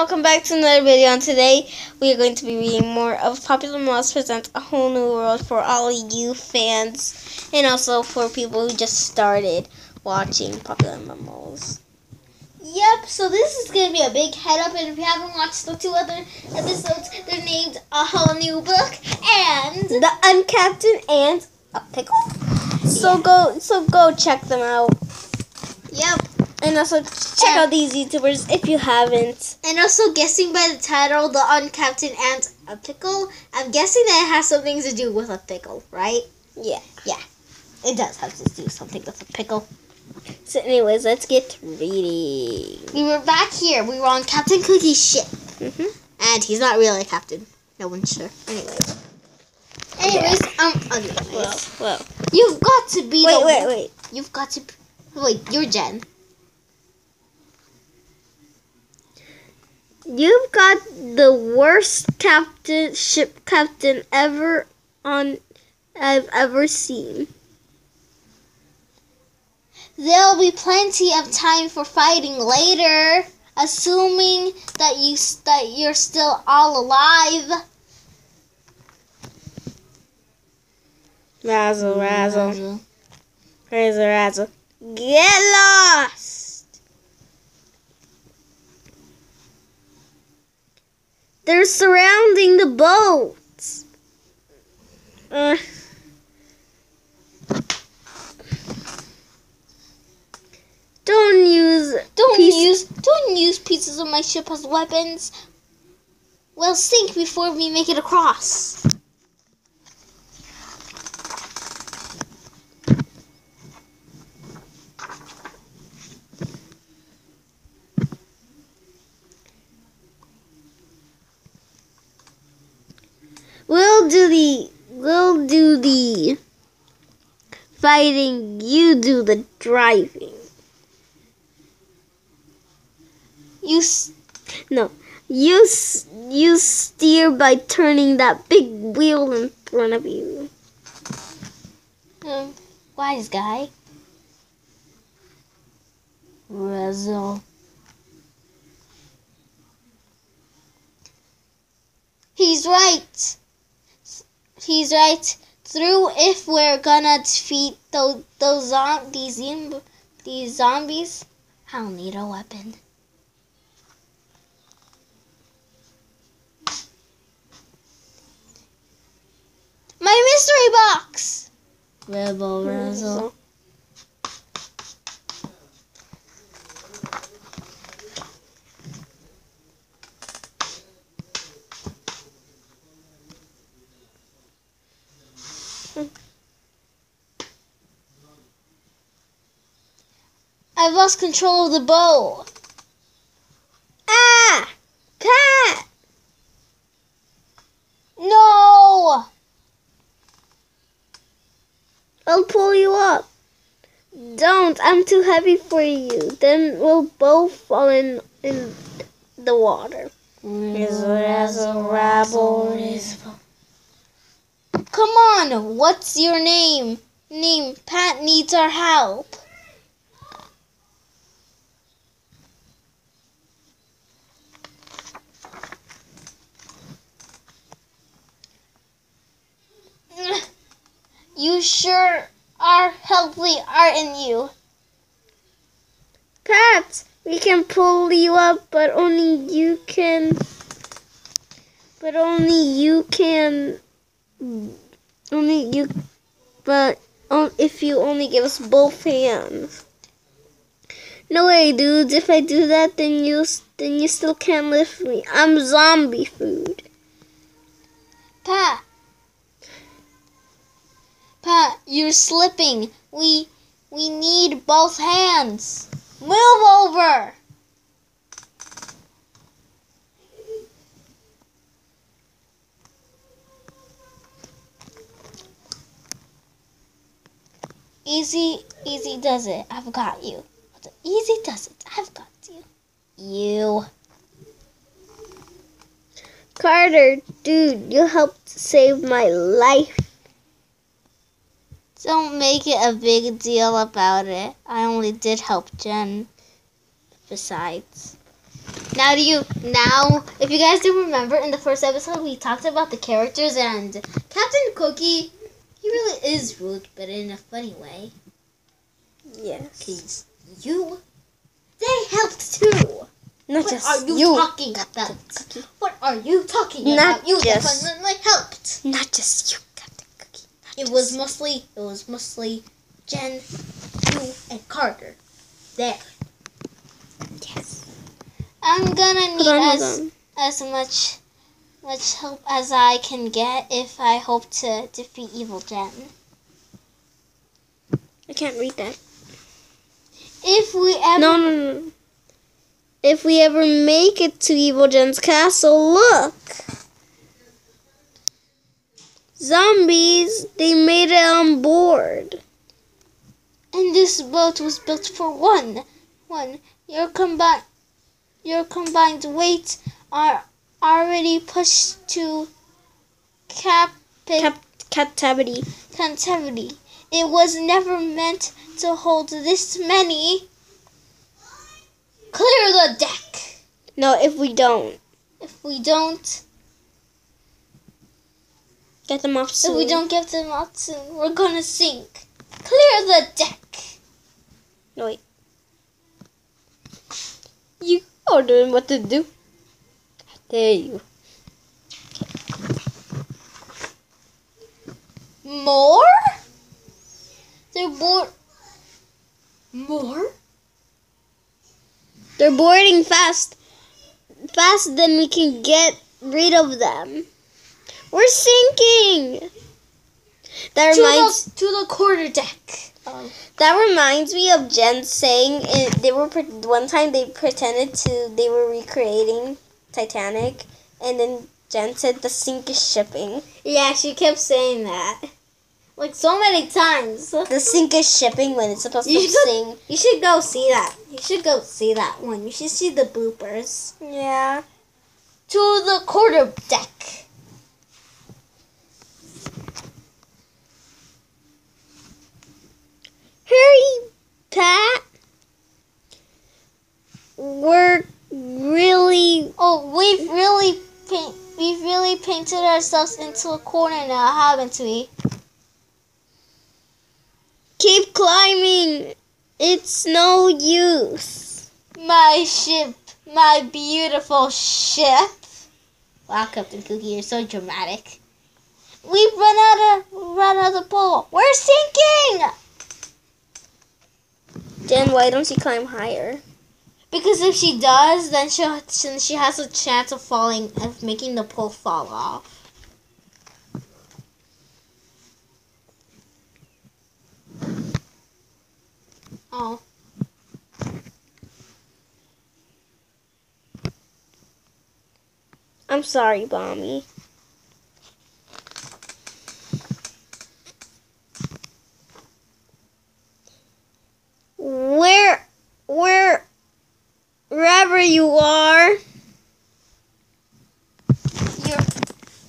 welcome back to another video. And today we are going to be reading more of PopularMMOs Presents A Whole New World for all you fans and also for people who just started watching PopularMMOs. Yep, so this is going to be a big head up, and if you haven't watched the two other episodes, they're named A Whole New Book and The Uncaptain and a Pickle. So Yeah. go so go check them out. Yep. And also check out these YouTubers if you haven't. And also guessing by the title, The Uncaptain and a Pickle, I'm guessing that it has something to do with a pickle, right? Yeah. Yeah. It does have to do something with a pickle. So anyways, let's get reading. We were back here. We were on Captain Cookie's ship. hmm And he's not really a captain. No one's sure. Anyways. Anyways, um, anyways. Well, well. You've got to be Wait, the wait, wait. You've got to. Wait, you're Jen. You've got the worst captain ship captain ever on I've ever seen. There'll be plenty of time for fighting later, assuming that you that you're still all alive. Razzle razzle. Razzle razzle. Get lost! They're surrounding the boats. Uh, don't use Don't use don't use pieces of my ship as weapons. We'll sink before we make it across. We'll do the we'll do the fighting, you do the driving. You No. You you steer by turning that big wheel in front of you. um, wise guy. Razzle. He's right. He's right. Through if we're gonna defeat those those these these zombies, I'll need a weapon. My mystery box. Rebel razzle. I've lost control of the bow. Ah! Pat! No! I'll pull you up. Don't, I'm too heavy for you. Then we'll both fall in, in the water. Come on, what's your name? Name, Pat needs our help. You sure are healthy, aren't you? Pat, we can pull you up, but only you can. But only you can. Only you. But if you only give us both hands. No way, dudes. If I do that, then you then you still can't lift me. I'm zombie food. Pat. Pat, you're slipping. We we need both hands. Move over. Easy, easy does it. I've got you. Easy does it. I've got you. You. Carter, dude, you helped save my life. Don't make it a big deal about it. I only did help Jen. Besides. Now do you now if you guys do remember in the first episode we talked about the characters and Captain Cookie he really is rude but in a funny way. Yes. Cause you they helped too. Not What just are you, you. talking about? Cookie. What are you talking Not about? You just- definitely helped. Not just you, Captain Cookie. Not It was mostly it was mostly Jen, you, and Carter. There. Yes. I'm gonna need as as much much help as I can get if I hope to defeat Evil Jen. I can't read that. If we ever No, no, no. If we ever make it to Evil Jen's castle, look! Zombies, they made it on board. and this boat was built for one. One. Your combined your combined weight are already pushed to cap Cap- captivity. captivity. It was never meant to hold this many. Clear the deck. No, if we don't. If we don't, Get them off soon. if we don't get them off soon, we're gonna sink. Clear the deck. No, wait. You are doing what to do. There you. More? They're bored. More? They're boarding fast. Fast, then we can get rid of them. We're sinking. That To reminds the, to the quarter deck. Um, that reminds me of Jen saying it, they were one time they pretended to they were recreating Titanic, and then Jen said the sink is shipping. Yeah, she kept saying that. Like so many times. The sink is shipping when it's supposed You to should- sing. You should go see that. You should go see that one. You should see the bloopers. Yeah. To the quarter deck. Hurry, Pat. We're really Oh, we've really paint, we've really painted ourselves into a corner now, haven't we? keep climbing. It's no use. My ship, my beautiful ship. Wow, Captain Cookie, you're so dramatic. We've run out of run out of the pole. We're sinking Then why don't she climb higher? because if she does, then she she has a chance of falling of making the pole fall off. Oh. I'm sorry, Bomby. Where, where, wherever you are,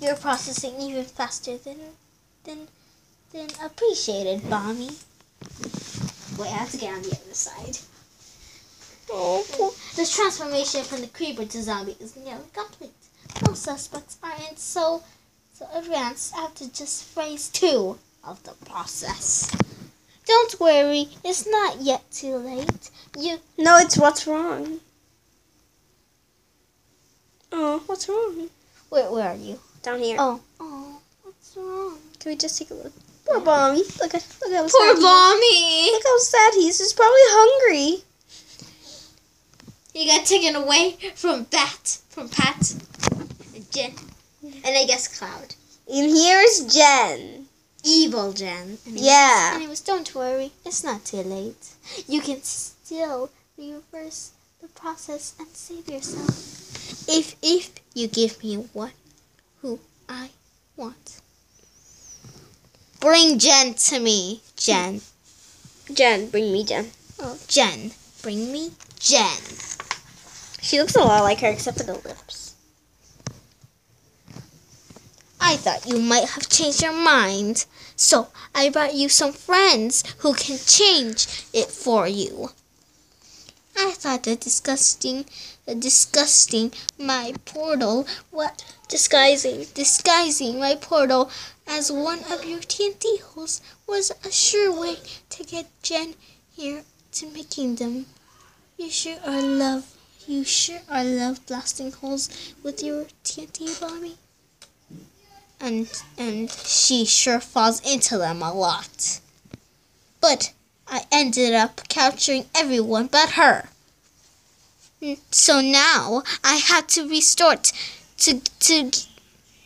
You're even faster than than than appreciated, Bomby. Wait, I have to get on the other side. oh, The transformation from the creeper to zombie is nearly complete. Most suspects aren't so so advanced after just phase two of the process. Don't worry, it's not yet too late. You no, it's what's wrong. Oh, what's wrong? where where are you? Down here. Oh Can we just take a look? Poor Bomby. Look at look how Poor sad he is. Bomby. Look how sad he is. He's probably hungry. He got taken away from Bat, from Pat, and Jen, and I guess Cloud. And here's Jen. Evil Jen. And Yeah. was- And it was, don't worry, it's not too late. You can still reverse the process and save yourself. If if you give me what who I want. Bring Jen to me, Jen. Jen, bring me Jen. Oh, Jen. Bring me Jen. She looks a lot like her except for the lips. I thought you might have changed your mind. So I brought you some friends who can change it for you. I thought the disgusting, the disgusting my portal, what Disguising. disguising my portal as one of your TNT holes was a sure way to get Jen here to my kingdom. You sure are love. You sure are love blasting holes with your TNT bomby. And and she sure falls into them a lot. But I ended up capturing everyone but her. So now I have to resort to to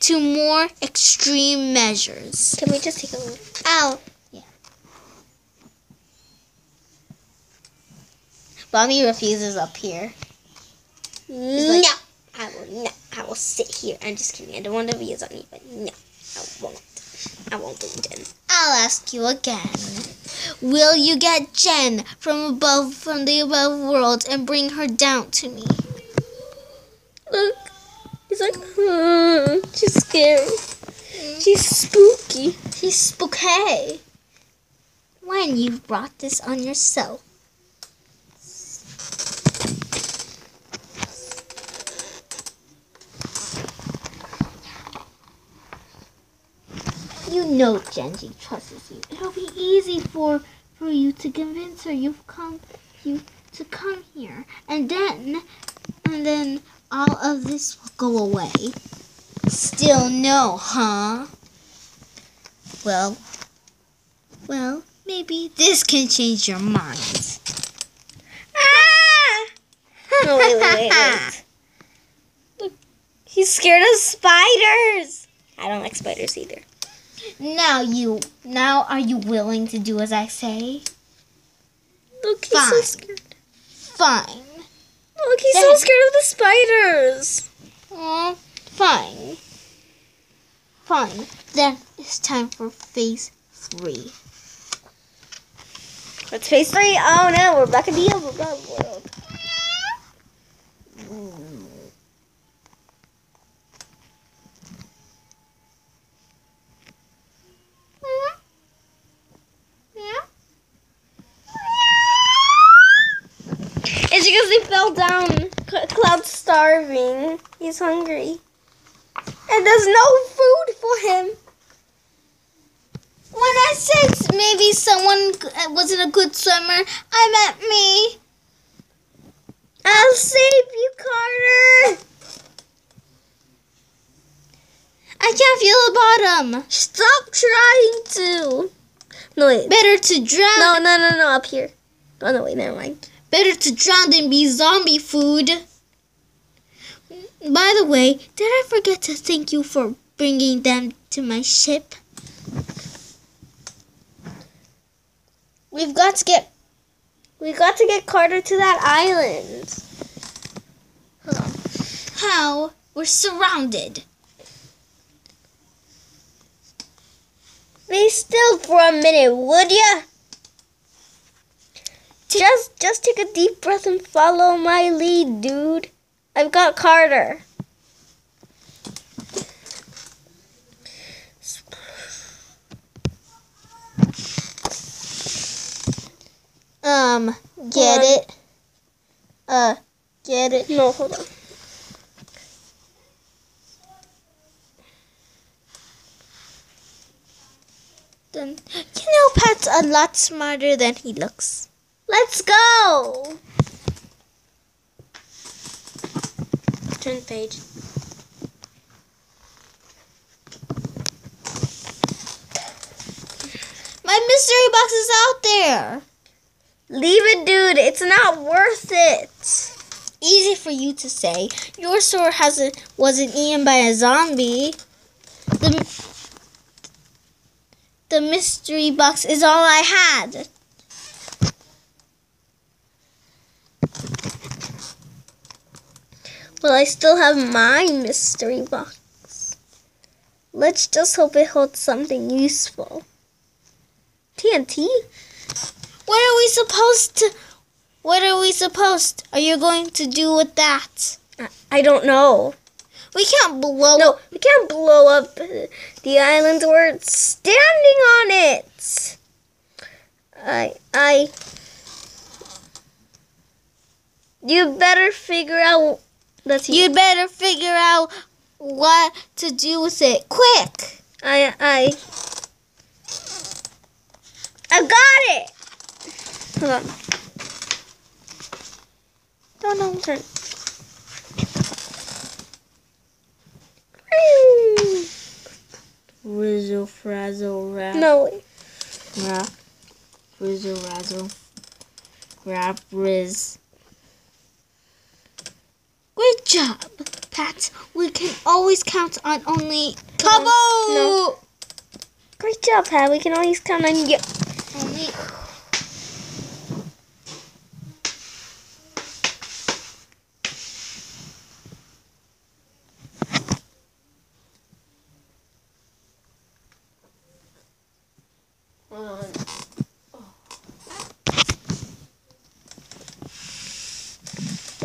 to more extreme measures. Can we just take a look? Ow. Yeah. Mommy refuses up here. No. I will not. I will sit here. I'm just kidding. I don't want to be on you, but no. I won't. I won't do it. I'll ask you again. Will you get Jen from above from the above world and bring her down to me? Look. He's like, hmm. She's scary. She's spooky. She's spooky. When you brought this on yourself. You know Genji trusts you. It'll be easy for for you to convince her you've come you to come here. And then and then all of this will go away. Still no, huh? Well, well, maybe this can change your mind. Ah! No, wait, wait, wait, wait. Look. He's scared of spiders. I don't like spiders either. Now you, now are you willing to do as I say? Look, he's so scared. Fine. Look, he's so scared of the spiders. Aw, fine. Fine. Then it's time for phase three. Let's phase three. Oh no, we're back in the above world. It's because he fell down. Cloud's starving. He's hungry. And there's no food for him. When I said maybe someone uh, wasn't a good swimmer, I meant me. I'll save you, Carter. I can't feel the bottom. Stop trying to. No, wait. Better to drown. No, no, no, no, up here. Oh, no, wait, never mind. Better to drown than be zombie food. By the way, did I forget to thank you for bringing them to my ship? We've got to get. we've got to get Carter to that island. How? We're surrounded. Be still for a minute, would ya? Just, just take a deep breath and follow my lead, dude. I've got Carter. Um, get it? Uh, get it? No, hold on. You know Pat's a lot smarter than he looks. Let's go. Turn page. My mystery box is out there. Leave it, dude. It's not worth it. Easy for you to say. Your sword hasn't wasn't eaten by a zombie. The the mystery box is all I had. Well, I still have my mystery box. Let's just hope it holds something useful. TNT? What are we supposed to? What are we supposed? Are you going to do with that? I- I don't know. We can't blow. No, we can't blow up the island. We're standing on it. I, I, You better figure out. Let's. You'd better figure out what to do with it. Quick! I I I got it. Hold on. No, no, turn. Rizzle, frazzle, rap. No way. Rap. Rizzle, razzle. Rap, riz. Great job, Pat. We can always count on only Cabo. No. Great job, Pat. We can always count on you. Only.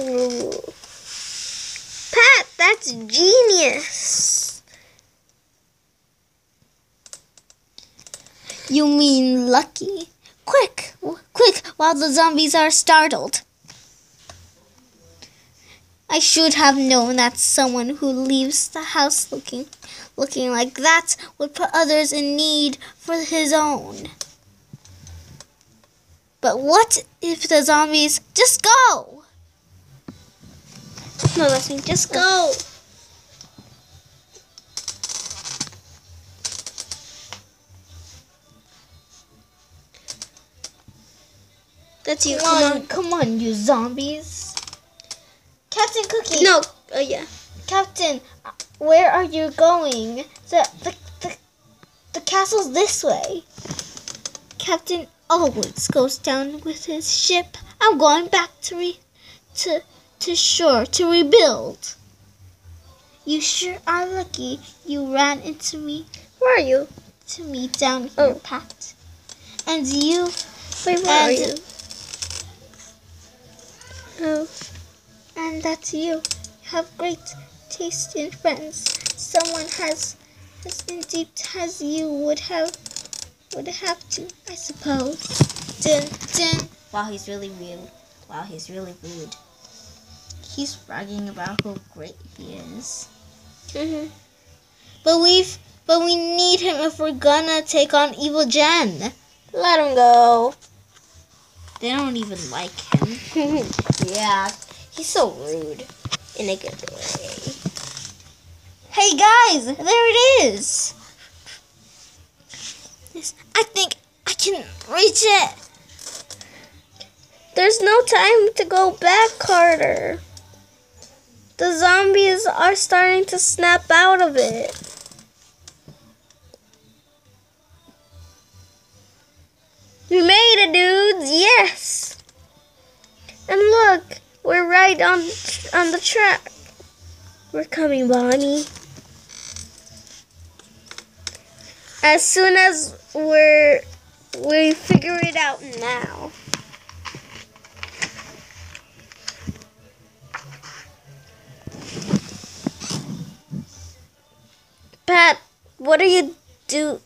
Ooh. Pat, that's genius. You Quick, quick, while the zombies are startled. I should have known that someone who leaves the house looking looking like that would put others in need for his own. But what if the zombies just go? No, that's me. Just go. That's you. Come Come on, come on, you zombies. Captain Cookie. No. Oh yeah. Captain, where are you going? The, the, the, the castle's this way. Captain always goes down with his ship. I'm going back to re, to, to shore to rebuild. You sure are lucky you ran into me, Where are you? to me down here, Oh. Pat. And you, Wait, where are you? Oh. and that's you, have great taste in friends. Someone has as in deep as you would have would have to, I suppose. Dun dun. Wow, he's really rude. Wow, he's really rude. He's bragging about how great he is. hmm But we've but we need him if we're gonna take on Evil Jen. Let him go. They don't even like him. yeah. He's so rude. In a good way. Hey guys, there it is. I think I can reach it. There's no time to go back, Carter. The zombies are starting to snap out of it. We made it, dudes. Yes. And look, we're right on on the track. We're coming, Bonnie. As soon as we're we figure it out now. Pat, what do you do?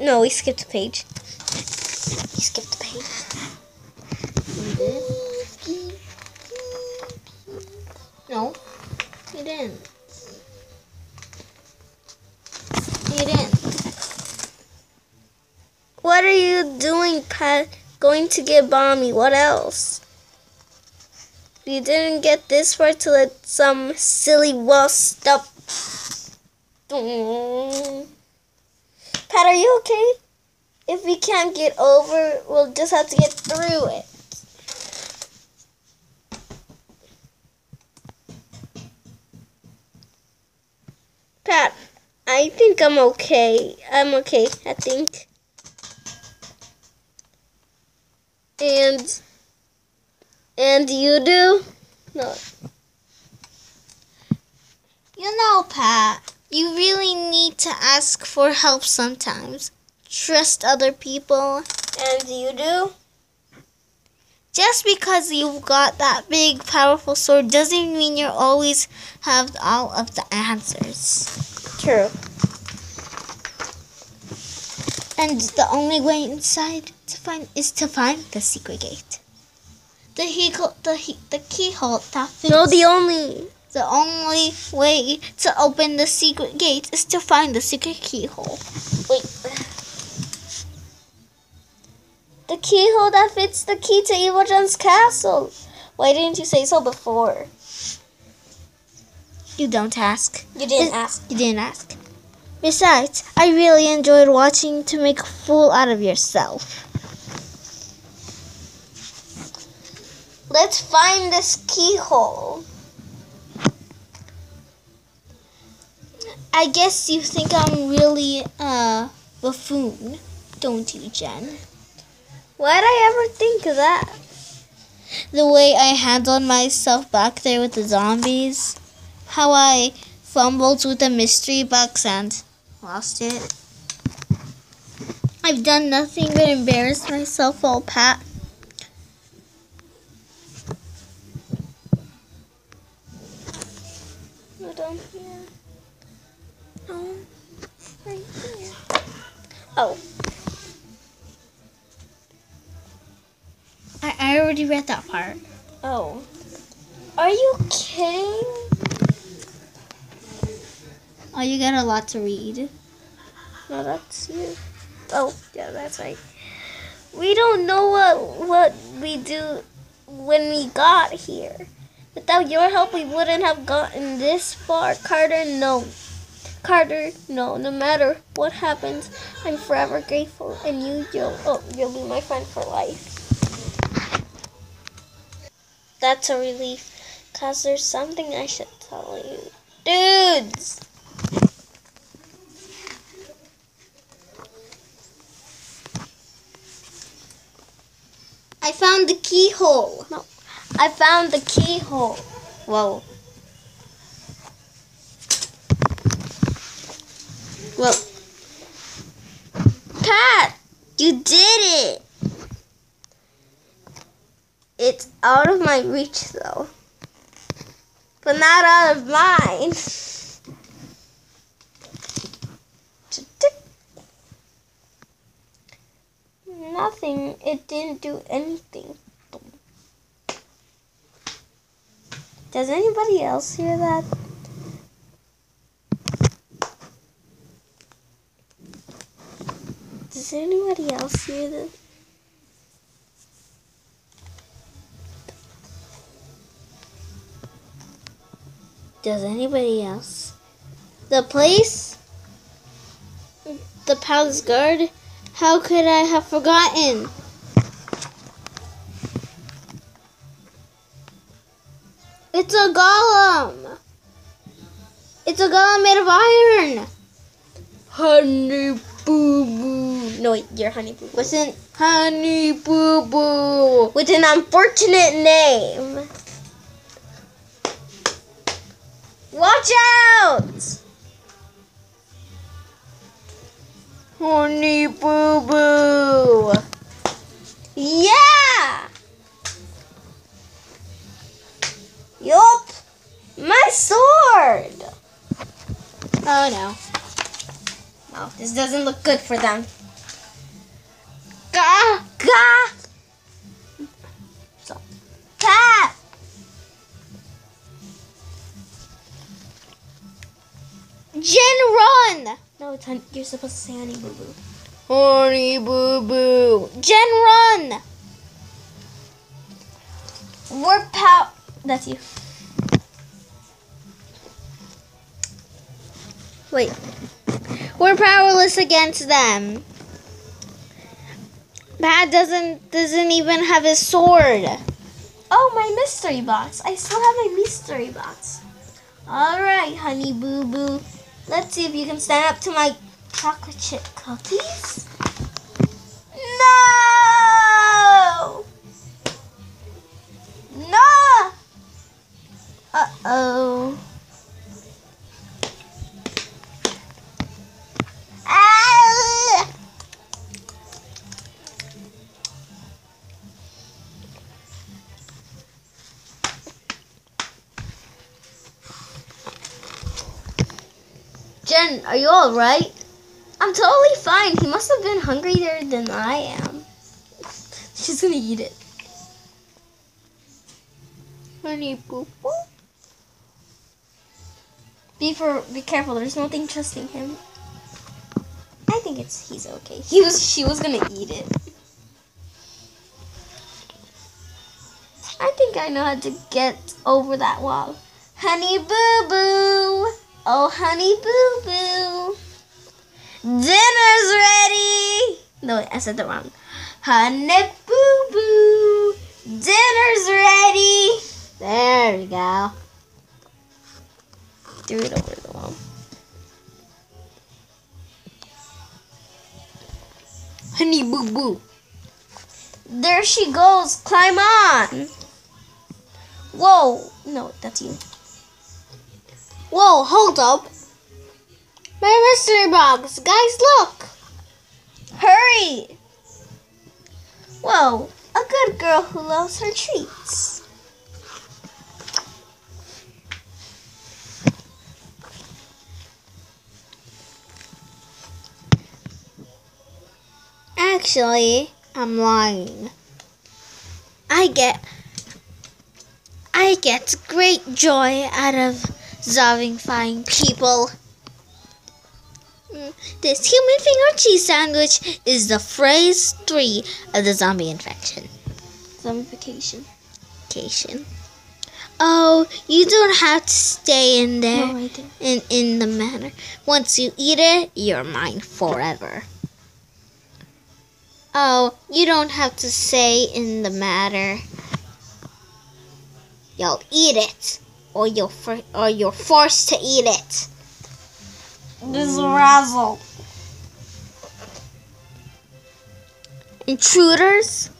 No, we skipped a page. Skipped a page. No, you didn't. You didn't. What are you doing, Pat? Going to get Bommy. What else? You didn't get this far to let some silly wall stop. Mm. Pat, are you okay? If we can't get over, we'll just have to get through it. Pat, I think I'm okay. I'm okay, I think. And and you do? No. You know, Pat, you really need to ask for help sometimes. Trust other people. And you do? Just because you've got that big, powerful sword doesn't mean you always have all of the answers. True. And the only way inside to find is to find the secret gate. the he the he, the keyhole that fits. No, the only. the only way to open the secret gate is to find the secret keyhole. Wait. The keyhole that fits the key to Evil Jen's castle. Why didn't you say so before? You don't ask. You didn't It- ask. You didn't ask. Besides, I really enjoyed watching to make a fool out of yourself. Let's find this keyhole. I guess you think I'm really a buffoon, don't you, Jen? Why'd I ever think of that? The way I handled myself back there with the zombies, how I fumbled with the mystery box and lost it. I've done nothing but embarrass myself, all Pat. No, down here. No, right here. Oh, I, I already read that part. oh. Are you kidding? Oh, you got a lot to read. No, that's you. Oh, yeah, that's right. We don't know what what we do when we got here. Without your help, we wouldn't have gotten this far. Carter, no. Carter, no. No matter what happens, I'm forever grateful. And you, you'll, oh, you'll be my friend for life. That's a relief, cause there's something I should tell you, dudes. I found the keyhole. No. I found the keyhole. Whoa. Well, Pat, you did it. It's out of my reach, though, but not out of mine. Nothing. It didn't do anything. Does anybody else hear that? Does anybody else hear that? Does anybody else? The place? The palace guard? How could I have forgotten? It's a golem. It's a golem made of iron. Honey boo boo. No, wait, you're honey boo. Listen, honey boo boo. With an unfortunate name. Watch out! Honey boo boo. Yeah! Yup! My sword! Oh no. Oh, this doesn't look good for them. Gah! Gah! Jen, run! No, it's hun- you're supposed to say honey boo boo. Honey boo boo. Jen, run! We're pow. That's you. Wait. We're powerless against them. Pat doesn't doesn't even have his sword. Oh, my mystery box. I still have my mystery box. All right, honey boo boo. Let's see if you can stand up to my chocolate chip cookies. Are you alright? I'm totally fine. He must have been hungrier than I am. She's gonna eat it. Honey boo boo. Be for be careful. There's nothing trusting him. I think it's he's okay. He was she was gonna eat it. I think I know how to get over that wall. Honey boo boo. Oh honey boo boo. Dinner's ready. No, wait, I said that wrong. Honey boo boo. Dinner's ready. There we go. Do it over the wall. Honey boo boo. There she goes. Climb on. Whoa. No, that's you. Whoa, hold up. My mystery box. Guys, look. Hurry. Whoa, a good girl who loves her treats. Actually, I'm lying. I get I get great joy out of zombifying people. Mm, This human finger cheese sandwich is the phrase three of the zombie infection. Zombification. Cation. Oh, you don't have to stay in there No, in, in the manner. Once you eat it, you're mine forever. Oh, you don't have to say in the matter. You'll eat it, or for, or you're forced to eat it. This razzle. Intruders.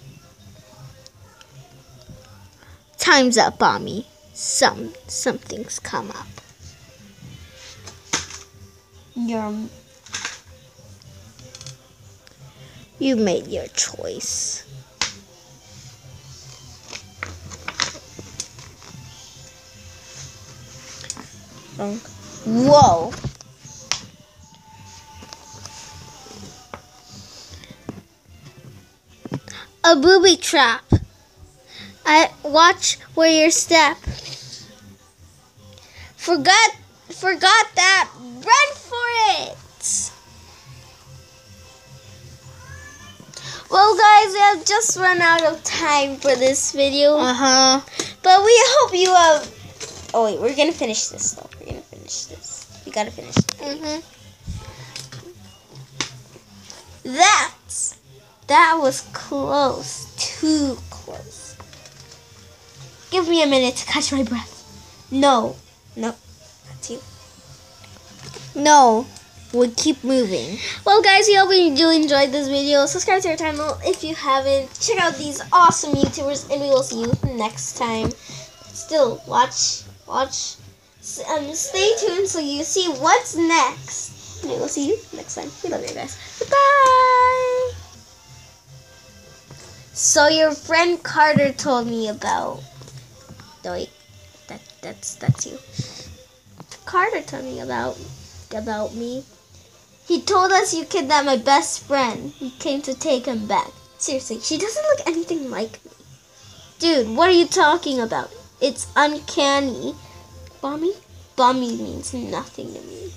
Time's up, Bomby. Some something's come up. You're You made your choice. Whoa. A booby trap. I watch where you step. Forgot forgot that. Run for it. Well, guys, we have just run out of time for this video, Uh-huh. but we hope you have. Oh wait, we're gonna finish this though. Gotta finish. Mm-hmm. That that was close, too close. Give me a minute to catch my breath. No, no, that's you. No, we keep moving. Well, guys, we hope you do enjoyed this video. Subscribe to our channel if you haven't. Check out these awesome YouTubers, and we will see you next time. Still, watch, watch, um, stay tuned so you see what's next. And we will see you next time. We love you guys. Goodbye. So your friend Carter told me about. No, wait, that that's that's you. Carter told me about about me. He told us you kidnapped my best friend. We came to take him back. Seriously, she doesn't look anything like me. Dude, what are you talking about? It's uncanny. Bomby? Bomby means nothing to me.